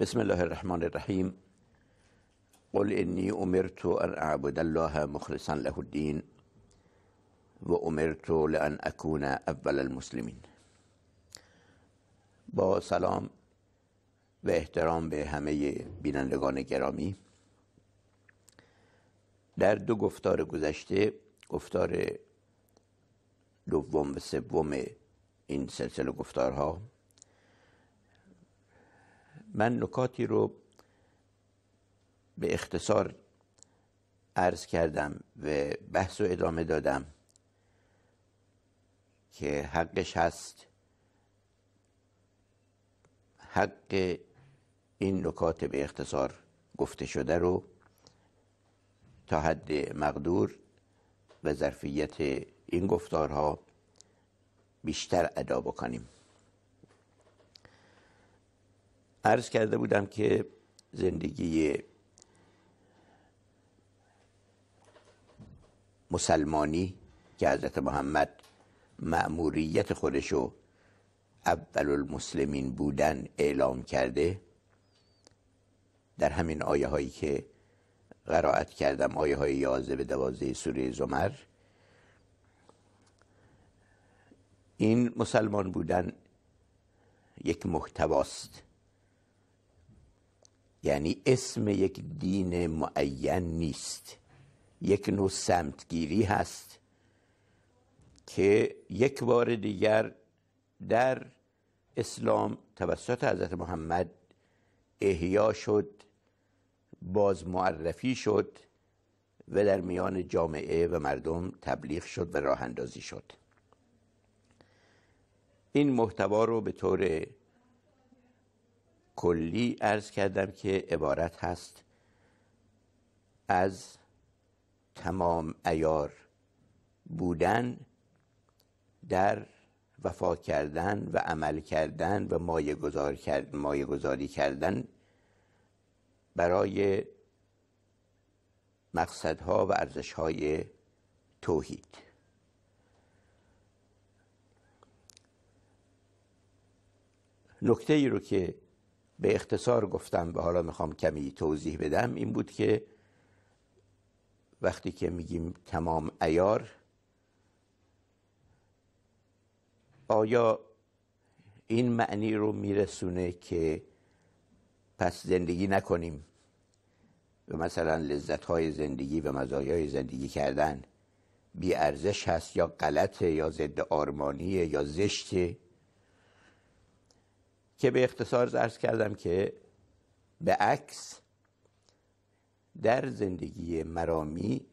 بسم الله الرحمن الرحیم. قل انی امرت ان اعبد الله مخلصا له الدین و امرت لان اکون اول المسلمین. با سلام و احترام به همه بینندگان گرامی در دو گفتار گذشته گفتار دوم و سوم این سلسله گفتارها من نکاتی رو به اختصار عرض کردم و بحث و ادامه دادم که حقش هست. حق این نکات به اختصار گفته شده رو تا حد مقدور و ظرفیت این گفتارها بیشتر ادا بکنیم. عرض کرده بودم که زندگی مسلمانی که حضرت محمد مأموریت خودشو اول المسلمین بودن اعلام کرده در همین آیه هایی که قرائت کردم آیه های یازده به دوازده سوره زمر این مسلمان بودن یک محتواست. یعنی اسم یک دین معین نیست. یک نوع سمتگیری هست که یک بار دیگر در اسلام توسط حضرت محمد احیا شد باز معرفی شد و در میان جامعه و مردم تبلیغ شد و راه اندازی شد. این محتوا رو به طور کلی ارز کردم که عبارت هست از تمام ایار بودن در وفا کردن و عمل کردن و مایه, گذار کرد، مایه گذاری کردن برای مقصدها و ارزشهای توحید. نکته ای رو که به اختصار گفتم و حالا می‌خوام کمی توضیح بدم این بود که وقتی که میگیم تمام ایار آیا این معنی رو میرسونه که پس زندگی نکنیم و مثلا لذت های زندگی و مزایای زندگی کردن بی ارزش هست یا غلطه یا ضد آرمانیه یا زشته؟ که به اختصار درس کردم که به عکس در زندگی مرامی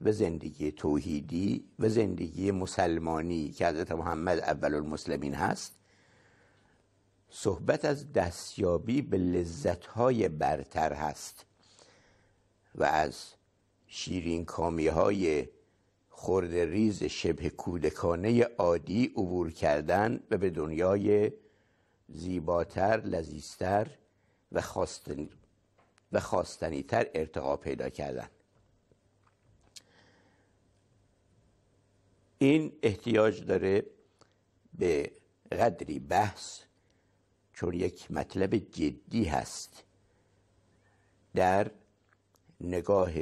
و زندگی توحیدی و زندگی مسلمانی که حضرت محمد اول المسلمین هست صحبت از دستیابی به لذتهای برتر هست و از شیرین کامی های خورد ریز شبه کودکانه عادی عبور کردن و به دنیای زیباتر، لذیذتر و خواستنی و خواستنیتر ارتقا پیدا کردن. این احتیاج داره به قدری بحث چون یک مطلب جدی هست در نگاه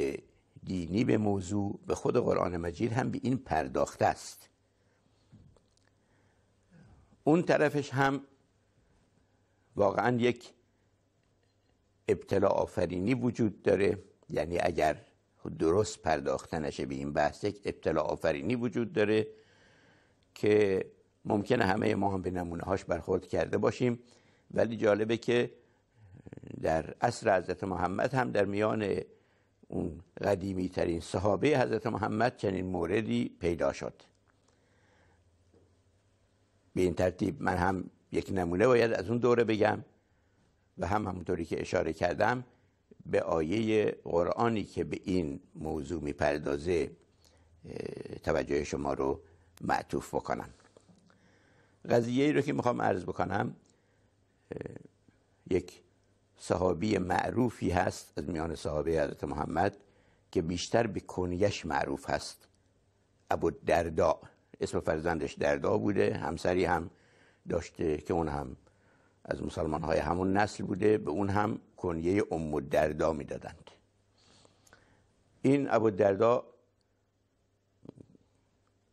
دینی به موضوع به خود قرآن مجید هم به این پرداخته است. اون طرفش هم واقعا یک ابتلا آفرینی وجود داره. یعنی اگر درست پرداخته نشه به این بحث یک ابتلا آفرینی وجود داره که ممکنه همه ما هم به نمونه هاش برخورد کرده باشیم. ولی جالبه که در عصر حضرت محمد هم در میان اون قدیمی ترین صحابه حضرت محمد چنین موردی پیدا شد. به این ترتیب من هم یک نمونه باید از اون دوره بگم و هم همونطوری که اشاره کردم به آیه قرآنی که به این موضوع می‌پردازه توجه شما رو معطوف بکنم. قضیه ای رو که می‌خوام عرض بکنم یک صحابی معروفی هست از میان صحابه حضرت محمد که بیشتر به کنیش معروف هست. ابو دردا اسم فرزندش دردا بوده همسری هم داشته که اون هم از مسلمان های همون نسل بوده به اون هم کنیه ام دردا می‌دادند. این ابو دردا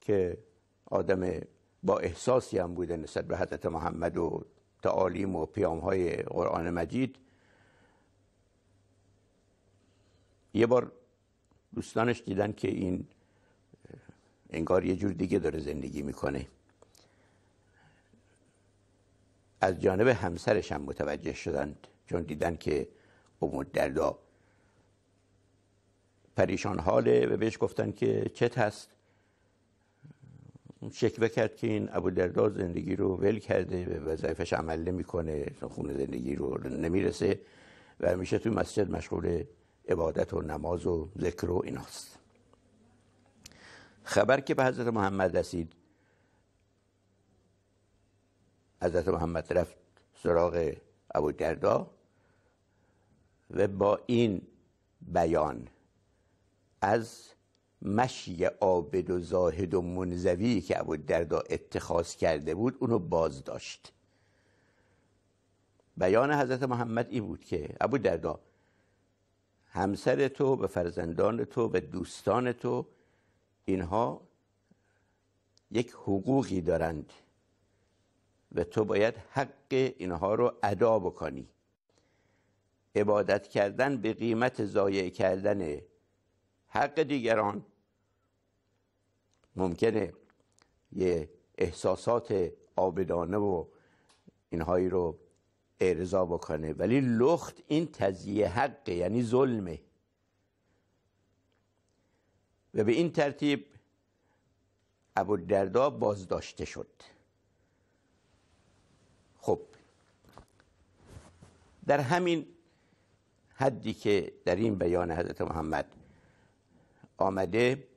که آدم با احساسی هم بوده نسبت به حضرت محمد و تعالیم و پیام های قرآن مجید یه بار دوستانش دیدن که این انگار یه جور دیگه داره زندگی می‌کنه. از جانب همسرش هم متوجه شدند چون دیدن که امود دردا پریشان حاله و بهش گفتن که چت هست. شکوه کرد که این ابو دردا زندگی رو ول کرده به وظایفش عمل نمی‌کنه خون زندگی رو نمی‌رسه و همیشه توی مسجد مشغول عبادت و نماز و ذکر و ایناست. خبر که به حضرت محمد رسید حضرت محمد رفت سراغ ابو دردا و با این بیان از مشی عابد و زاهد و منزوی که ابو دردا اتخاذ کرده بود اونو باز داشت. بیان حضرت محمد این بود که ابو دردا همسر تو و فرزندان تو و دوستان تو اینها یک حقوقی دارند. و تو باید حق اینها رو ادا بکنی. عبادت کردن به قیمت ضایع کردن حق دیگران ممکنه یه احساسات آبدانه و اینهایی رو ارضا بکنه. ولی لخت این تزیه حق یعنی ظلمه. و به این ترتیب ابو دردا بازداشته شد خب در همین حدی که در این بیان حضرت محمد آمده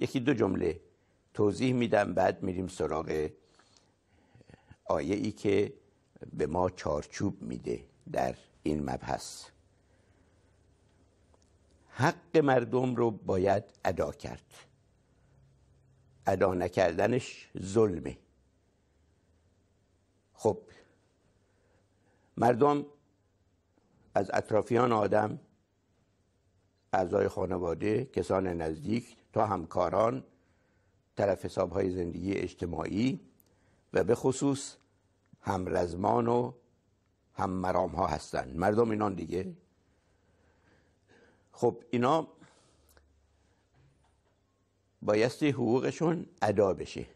یکی دو جمله توضیح میدم بعد میریم سراغ آیه ای که به ما چارچوب میده در این مبحث. حق مردم رو باید ادا کرد. ادا نکردنش ظلمه. خب مردم از اطرافیان آدم اعضای خانواده کسان نزدیک تا همکاران طرف حساب های زندگی اجتماعی و به خصوص همرزمان و هم مرام ها هستند. مردم اینان دیگه. خب اینا بایستی حقوقشون ادا بشه.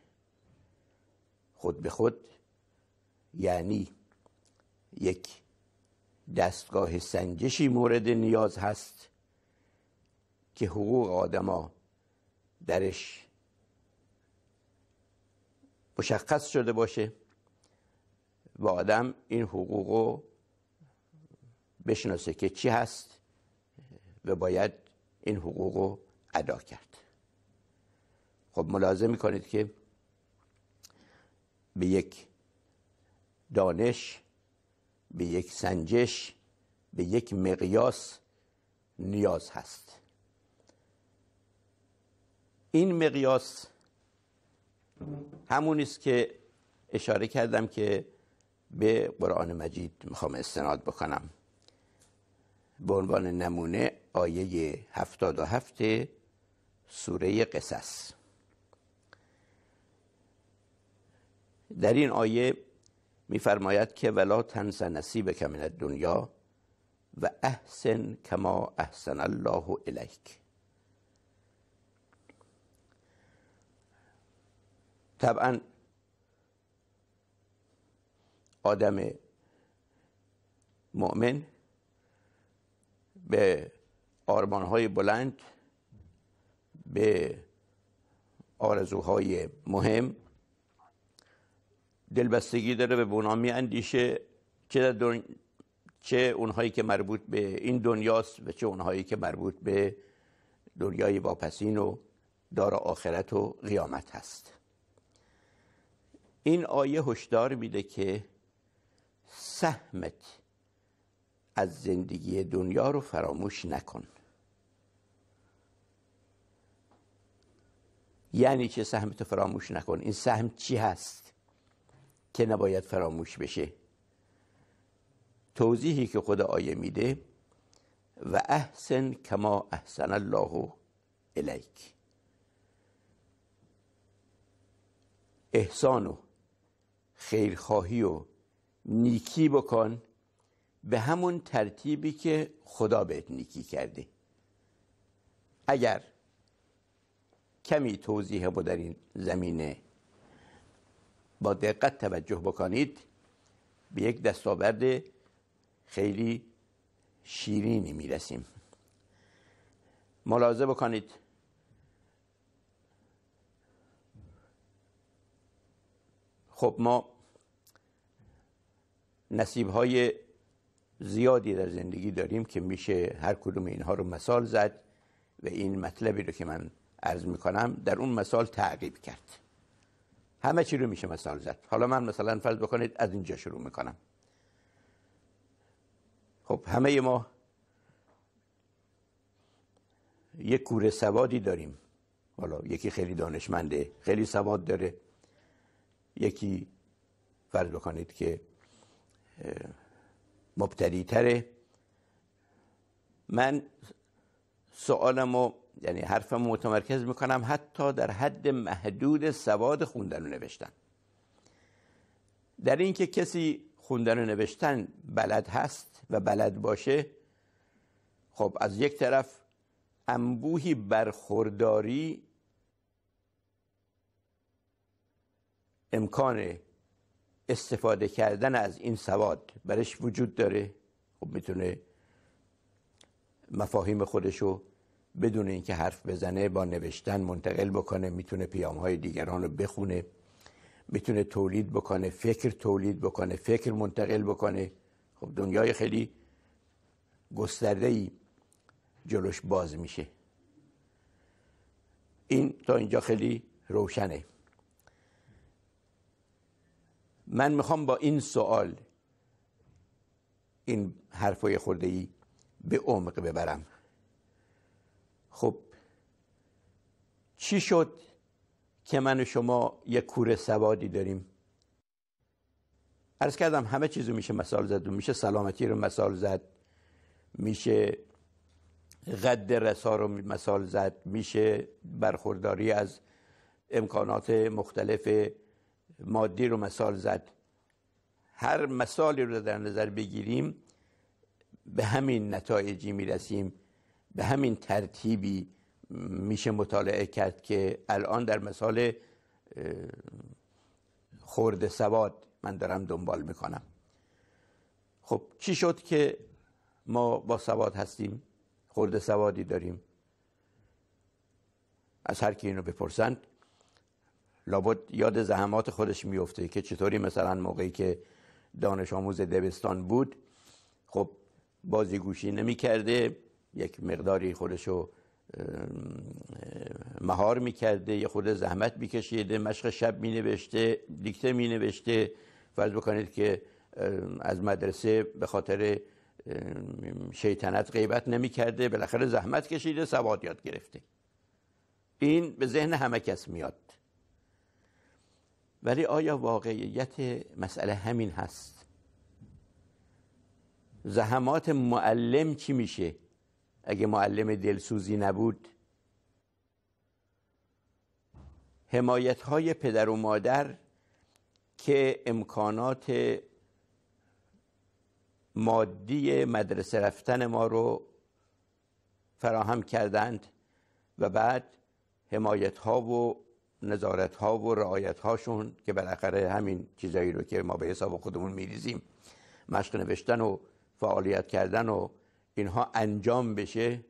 خود به خود یعنی یک دستگاه سنجشی مورد نیاز هست که حقوق آدما درش مشخص شده باشه و آدم این حقوق رو بشناسه که چی هست و باید این حقوق رو ادا کرد. خب ملاحظه می‌کنید که به یک دانش به یک سنجش به یک مقیاس نیاز هست. این مقیاس همون است که اشاره کردم که به قرآن مجید می‌خوام استناد بکنم. به عنوان نمونه آیه هفتاد و هفت سوره قصص. در این آیه میفرماید که ولا تنس نصیب من الدنیا و احسن کما احسن الله الیک. طبعا آدم مؤمن به آرمانهای بلند به آرزوهای مهم دلبستگی داره به اونا می اندیشه چه, دن... چه اونهایی که مربوط به این دنیاست و چه اونهایی که مربوط به دنیای واپسین و دار آخرت و قیامت هست. این آیه هشدار میده که سهمت از زندگی دنیا رو فراموش نکن. یعنی چه سهمت فراموش نکن؟ این سهم چی هست؟ که نباید فراموش بشه. توضیحی که خدا آیه میده و احسن کما احسن الله الیک. احسان و خیرخواهی و نیکی بکن به همون ترتیبی که خدا بهت نیکی کرده. اگر کمی توضیح با در این زمینه با دقت توجه بکنید به یک دستاورد خیلی شیرینی می‌رسیم. ملاحظه بکنید. خب ما نصیب های زیادی در زندگی داریم که میشه هر کدوم اینها رو مثال زد و این مطلبی رو که من عرض می‌کنم در اون مثال تعقیب کرد. همه چی رو میشه مثال زد. حالا من مثلا فرض بکنید از اینجا شروع می‌کنم. خب همه ما یک کوره سوادی داریم. حالا یکی خیلی دانشمنده خیلی سواد داره. یکی فرض بکنید که مبتدی تره من سوالمو یعنی حرفم متمرکز می‌کنم حتی در حد محدود سواد خوندن و نوشتن. در اینکه کسی خوندن و نوشتن بلد هست و بلد باشه خب از یک طرف انبوهی برخورداری امکان استفاده کردن از این سواد برش وجود داره. خب می‌تونه مفاهیم خودشو بدون اینکه حرف بزنه با نوشتن منتقل بکنه می‌تونه پیام های دیگران رو بخونه می‌تونه تولید بکنه فکر تولید بکنه فکر منتقل بکنه. خب دنیای خیلی گسترده ای جلوش باز میشه. این تا اینجا خیلی روشنه. من می‌خوام با این سوال این حرفای خورده ای به عمق ببرم. خب چی شد که من و شما یک کوره سوادی داریم؟ عرض کردم همه چیزو میشه مثال زد میشه سلامتی رو مثال زد میشه قد رسا رو مثال زد میشه برخورداری از امکانات مختلف مادی رو مثال زد. هر مثالی رو در نظر بگیریم به همین نتایجی می‌رسیم. به همین ترتیبی میشه مطالعه کرد که الان در مثال خورده سواد من دارم دنبال می‌کنم. خب چی شد که ما با سواد هستیم؟ خورده سوادی داریم. از هر کی اینو بپرسند لابد یاد زحمات خودش میفته که چطوری مثلا موقعی که دانش آموز دبستان بود خب بازی گوشی نمی کرده یک مقداری خودشو مهار می‌کرده یه خود زحمت میکشیده مشق شب مینوشته دیکته مینوشته. فرض بکنید که از مدرسه به خاطر شیطنت غیبت نمی‌کرده بالاخره زحمت کشیده سواد یاد گرفته. این به ذهن همه کس میاد. ولی آیا واقعیت مسئله همین هست؟ زحمات معلم چی میشه؟ اگه معلم دلسوزی نبود. حمایت های پدر و مادر که امکانات مادی مدرسه رفتن ما رو فراهم کردند و بعد حمایت ها و نظارت ها و رعایت هاشون که بالاخره همین چیزایی رو که ما به حساب خودمون میریزیم مشق نوشتن و فعالیت کردن و اینها انجام بشه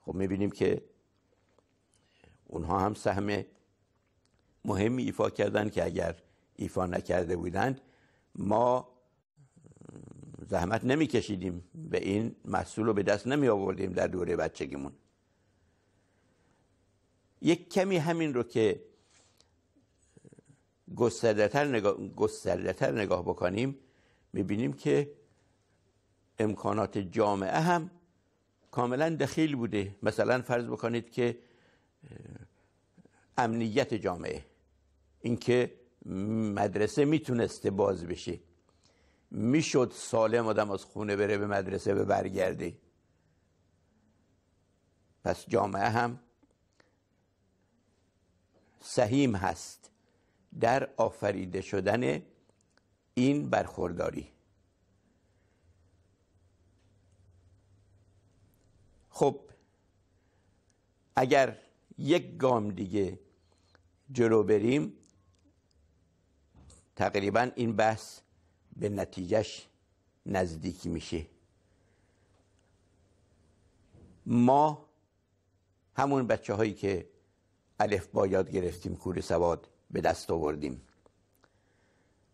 خب می‌بینیم که اونها هم سهم مهمی ایفا کردن که اگر ایفا نکرده بودند ما زحمت نمیکشیدیم. به این محصول رو به دست نمی آوردیم در دوره بچگیمون. یک کمی همین رو که گستردهتر نگاه, نگاه بکنیم می‌بینیم که امکانات جامعه هم کاملا دخیل بوده. مثلا فرض بکنید که امنیت جامعه. اینکه مدرسه می‌تونسته باز بشه. می‌شد سالم آدم از خونه بره به مدرسه به برگرده. پس جامعه هم سهیم هست در آفریده شدن این برخورداری. خب اگر یک گام دیگه جلو بریم تقریبا این بحث به نتیجهش نزدیک میشه. ما همون بچه هایی که الف با یاد گرفتیم کور سواد به دست آوردیم.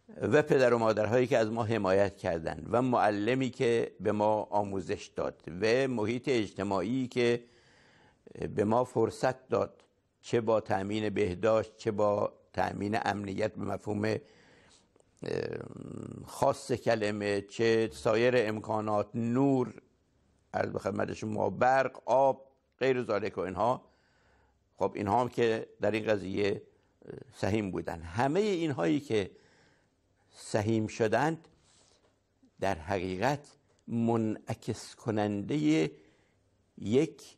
و پدر و مادرهایی که از ما حمایت کردند و معلمی که به ما آموزش داد و محیط اجتماعی که به ما فرصت داد چه با تأمین بهداشت چه با تأمین امنیت به مفهوم خاص کلمه چه سایر امکانات نور عرض به خدمت شما برق آب غیر ذالک و اینها. خب اینها هم که در این قضیه سهیم بودن. همه اینهایی که سهیم شدند در حقیقت منعکس کننده یک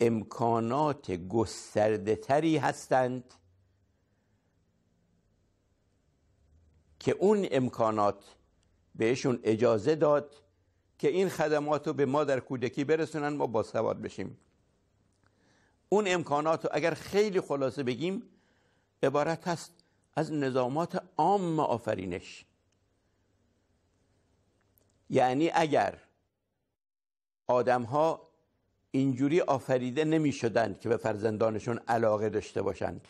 امکانات گسترده تری هستند که اون امکانات بهشون اجازه داد که این خدمات رو به ما در کودکی برسونن ما باسواد بشیم. اون امکانات رو اگر خیلی خلاصه بگیم عبارت هست از نظامات عام آفرینش. یعنی اگر آدم ها اینجوری آفریده نمی شدند که به فرزندانشون علاقه داشته باشند.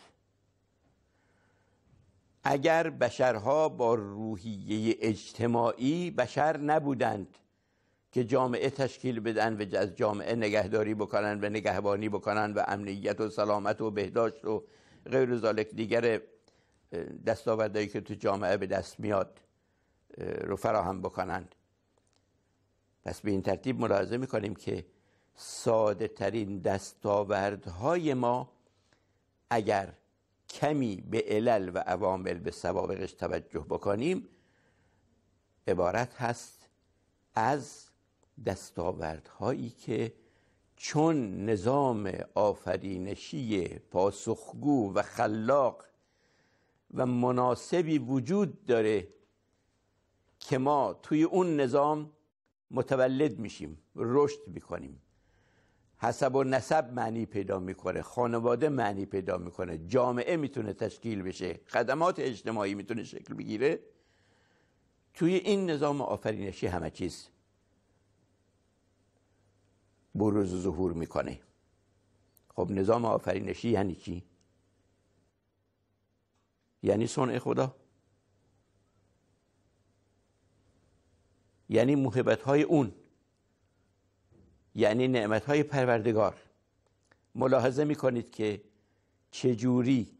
اگر بشرها با روحیه اجتماعی بشر نبودند که جامعه تشکیل بدن و از جامعه نگهداری بکنن و نگهبانی بکنن و امنیت و سلامت و بهداشت و غیر ذالک دیگر دستاوردهایی که تو جامعه به دست میاد رو فراهم بکنند. پس به این ترتیب ملاحظه می‌کنیم که ساده ترین دستاوردهای ما اگر کمی به علل و عوامل به سوابقش توجه بکنیم عبارت هست از دستاوردهایی که چون نظام آفرینشی پاسخگو و خلاق و مناسبی وجود داره که ما توی اون نظام متولد میشیم رشد می‌کنیم. حسب و نسب معنی پیدا می‌کنه خانواده معنی پیدا می‌کنه. جامعه می‌تونه تشکیل بشه خدمات اجتماعی می‌تونه شکل بگیره. توی این نظام آفرینشی همه چیز بروز ظهور می‌کنه. خب نظام آفرینشی یعنی چی؟ یعنی صنع خدا. یعنی محبت های اون. یعنی نعمت های پروردگار. ملاحظه می‌کنید که چجوری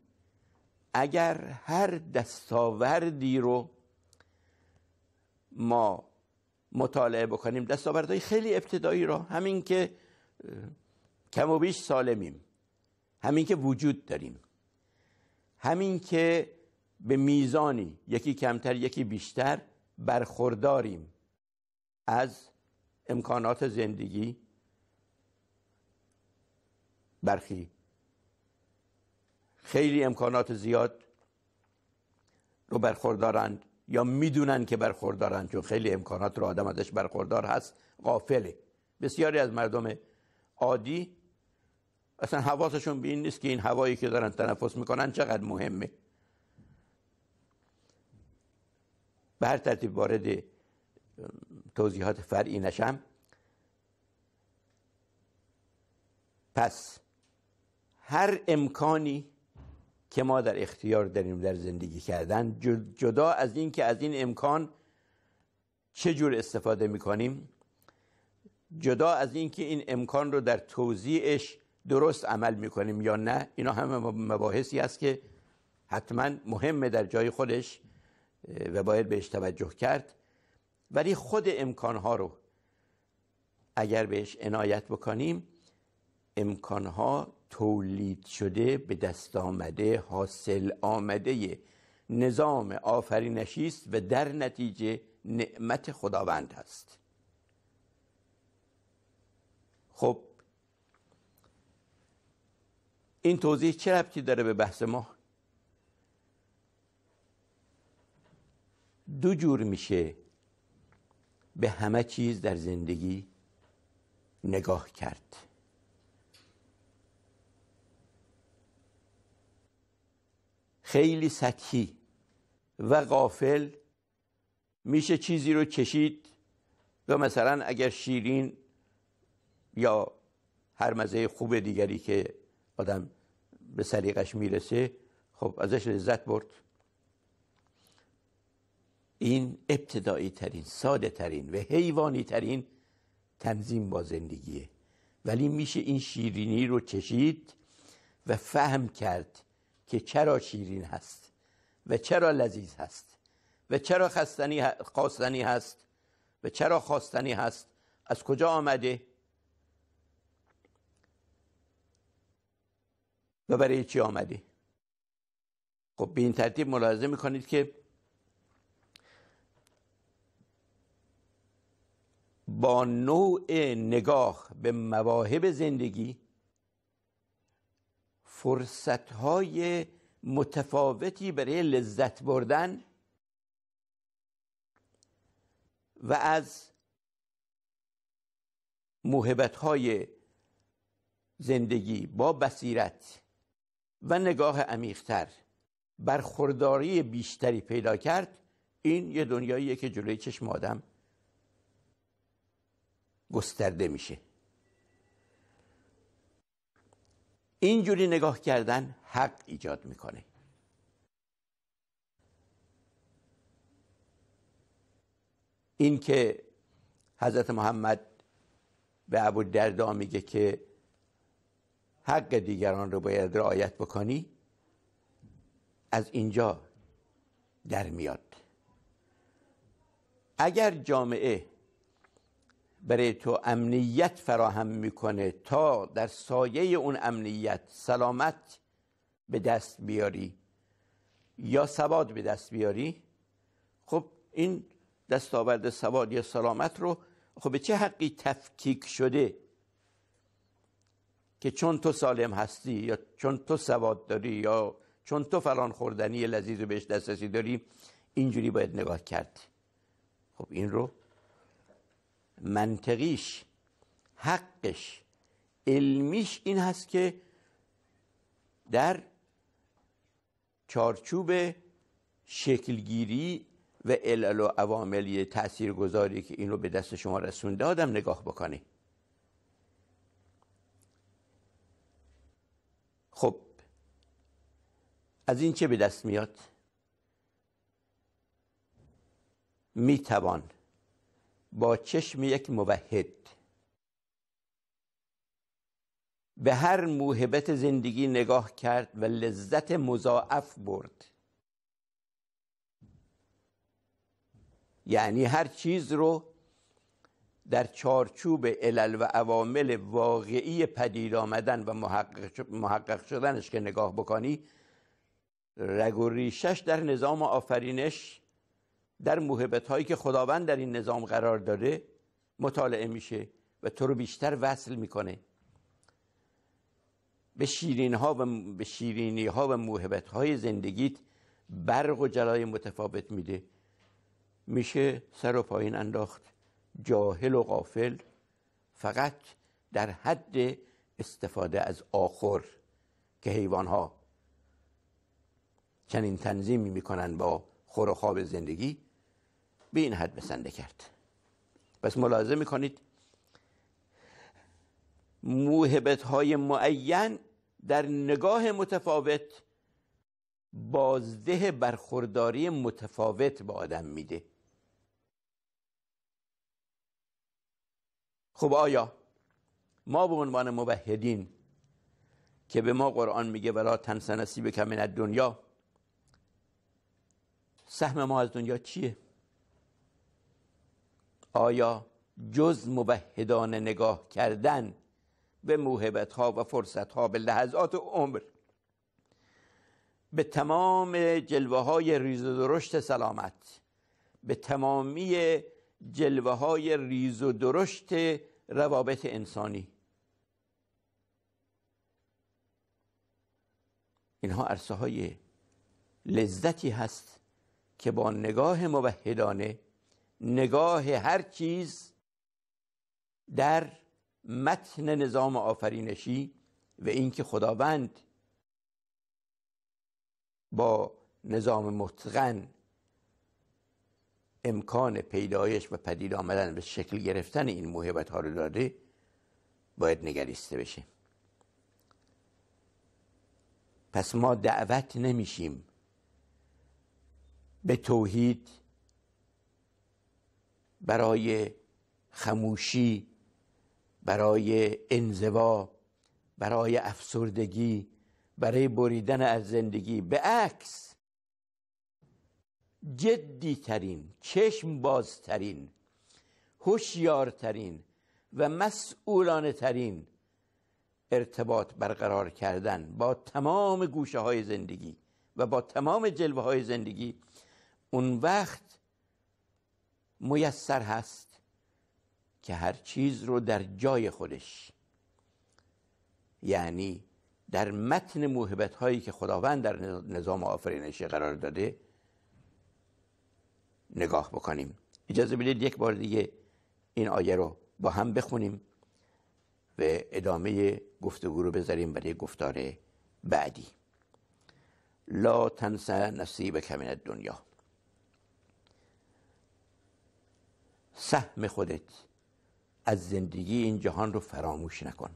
اگر هر دستاوردی رو ما مطالعه بکنیم دستاوردهای خیلی ابتدایی را همین که کم و بیش سالمیم همین که وجود داریم همین که به میزانی یکی کمتر یکی بیشتر برخورداریم از امکانات زندگی برخی. خیلی امکانات زیاد رو برخوردارند یا می‌دونن که برخوردارن چون خیلی امکانات رو آدم ازش برخوردار هست غافله. بسیاری از مردم عادی اصلا حواسشون به این نیست که این هوایی که دارن تنفس می‌کنن چقدر مهمه. به هر ترتیب وارد توضیحات فرعی نشم. پس هر امکانی که ما در اختیار داریم در زندگی کردن جدا از این که از این امکان چه جور استفاده می‌کنیم جدا از این که این امکان رو در توضیحش درست عمل می‌کنیم یا نه اینا همه مباحثی است که حتما مهمه در جای خودش. و باید بهش توجه کرد. ولی خود امکانها رو اگر بهش عنایت بکنیم امکانها تولید شده به دست آمده حاصل آمده نظام آفرینشی است و در نتیجه نعمت خداوند هست. خب این توضیح چه ربطی داره به بحث ما؟ دو جور میشه به همه چیز در زندگی نگاه کرد. خیلی سطحی و غافل میشه چیزی رو چشید و مثلا اگر شیرین یا هر مزه خوب دیگری که آدم به سریقش می‌رسه خب ازش لذت برد. این ابتدایی ترین ساده ترین و حیوانی ترین تنظیم با زندگیه. ولی میشه این شیرینی رو چشید و فهم کرد که چرا شیرین هست و چرا لذیذ هست و چرا خستنی خواستنی هست و چرا خواستنی هست. از کجا آمده؟ و برای چی آمده؟ خب به این ترتیب ملاحظه می‌کنید که با نوع نگاه به مواهب زندگی فرصتهای متفاوتی برای لذت بردن و از موهبت زندگی با بصیرت و نگاه عمیقتر برخورداری بیشتری پیدا کرد. این یه دنیاییه که جلوی چشم آدم گسترده میشه. اینجوری نگاه کردن حق ایجاد می‌کنه. این که حضرت محمد به ابو دردا میگه که حق دیگران رو باید رعایت بکنی از اینجا در میاد. اگر جامعه برای تو امنیت فراهم می‌کنه تا در سایه اون امنیت سلامت به دست بیاری یا سواد به دست بیاری. خب این دستاورد سواد یا سلامت رو خب به چه حقی تفکیک شده که چون تو سالم هستی یا چون تو سواد داری یا چون تو فلان خوردنی لذیذ و بهش دسترسی داری اینجوری باید نگاه کرد. خب این رو منطقیش حقش علمیش این هست که در چارچوب شکلگیری و علل و عواملی تأثیر گذاری که اینو به دست شما رسونده آدم نگاه بکنه. خب از این چه به دست میاد؟ می‌توان با چشم یک موحد. به هر موهبت زندگی نگاه کرد و لذت مضاعف برد. یعنی هر چیز رو در چارچوب علل و عوامل واقعی پدید آمدن و محقق شدنش که نگاه بکنی رگ و ریشش در نظام آفرینش در موهبت هایی که خداوند در این نظام قرار داره مطالعه میشه و تو رو بیشتر وصل می‌کنه. به شیرین ها و به شیرینی ها و موهبت های زندگیت برق و جلای متفاوت میده. میشه سر و پایین انداخت. جاهل و غافل فقط در حد استفاده از آخر که حیوان ها چنین تنظیمی می‌کنن با خور و خواب زندگی به این حد بسنده کرد. پس ملاحظه می‌کنید؟ موهبت های معین در نگاه متفاوت بازده برخورداری متفاوت به آدم میده. خب آیا ما به عنوان موحدین که به ما قرآن میگه ولا تنس نصیب من دنیا سهم ما از دنیا چیه؟ آیا جز موحدان نگاه کردن به موهبت ها و فرصت ها به لحظات عمر به تمام جلوه های ریز و درشت سلامت به تمامی جلوه های ریز و درشت روابط انسانی؟ اینها عرصه های لذتی هست که با نگاه موحدانه نگاه هر چیز در متن نظام آفرینشی و اینکه خداوند با نظام متقن امکان پیدایش و پدید آمدن به شکل گرفتن این موهبت ها رو داده باید نگریسته بشه پس ما دعوت نمیشیم به توحید برای خموشی برای انزوا برای افسردگی برای بریدن از زندگی. به عکس جدی ترین چشم بازترین هوشیارترین و مسئولانه ترین ارتباط برقرار کردن با تمام گوشه های زندگی و با تمام جلوه های زندگی اون وقت میسر هست که هر چیز رو در جای خودش یعنی در متن موهبت هایی که خداوند در نظام آفرینشی قرار داده نگاه بکنیم. اجازه بدید یک بار دیگه این آیه رو با هم بخونیم و ادامه گفتگو رو بذاریم برای گفتار بعدی. لا تنس نصیب من دنیا سهم خودت از زندگی این جهان رو فراموش نکن.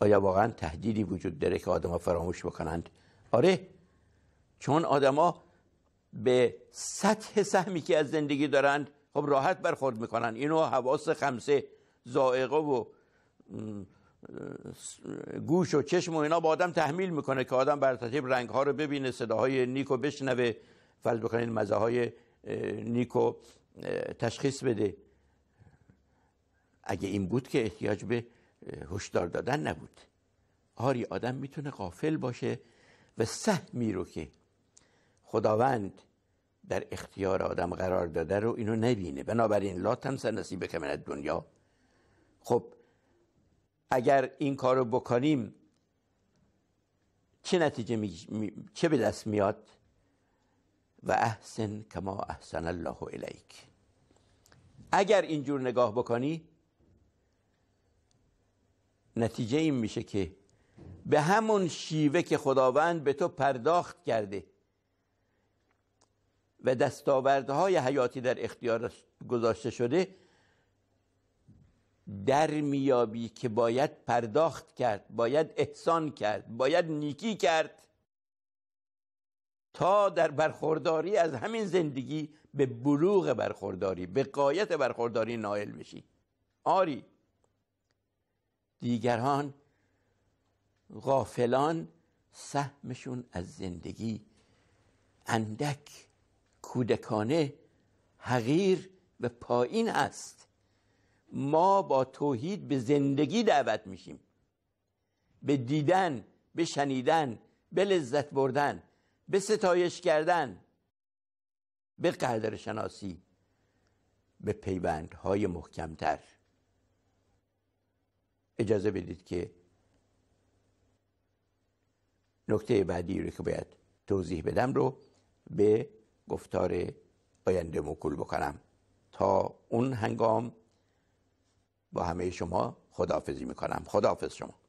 آیا واقعا تهدیدی وجود داره که آدما فراموش بکنند؟ آره چون آدما به سطح سهمی که از زندگی دارند خب راحت برخورد می‌کنن. اینو حواس خمسه زائقه و گوش و چشم و اینا با آدم تحمیل می‌کنه که آدم بر ترتیب رنگ ها رو ببینه صداهای نیکو بشنوه. فرض بکنین مزه های نیکو تشخیص بده. اگه این بود که احتیاج به هشدار دادن نبود. آری آدم می‌تونه غافل باشه و سهمی رو که خداوند در اختیار آدم قرار داده رو اینو نبینه. بنابراین لا تنس نصیب که من دنیا خب اگر این کار رو بکنیم چه نتیجه می... چه به دست میاد؟ و احسن کما احسن الله الیک. اگر اینجور نگاه بکنی نتیجه این میشه که به همون شیوه که خداوند به تو پرداخت کرده و دستاوردهای حیاتی در اختیار گذاشته شده در میابی که باید پرداخت کرد باید احسان کرد باید نیکی کرد تا در برخورداری از همین زندگی به بلوغ برخورداری به قایت برخورداری نائل بشی. آری دیگران غافلان سهمشون از زندگی. اندک کودکانه حقیر و پایین است. ما با توحید به زندگی دعوت میشیم. به دیدن به شنیدن به لذت بردن. به ستایش کردن به قدر شناسی به پیوندهای محکمتر. اجازه بدید که نکته بعدی رو که باید توضیح بدم رو به گفتار آینده مکول بکنم. تا اون هنگام با همه شما خداحافظی می‌کنم. خداحافظ شما.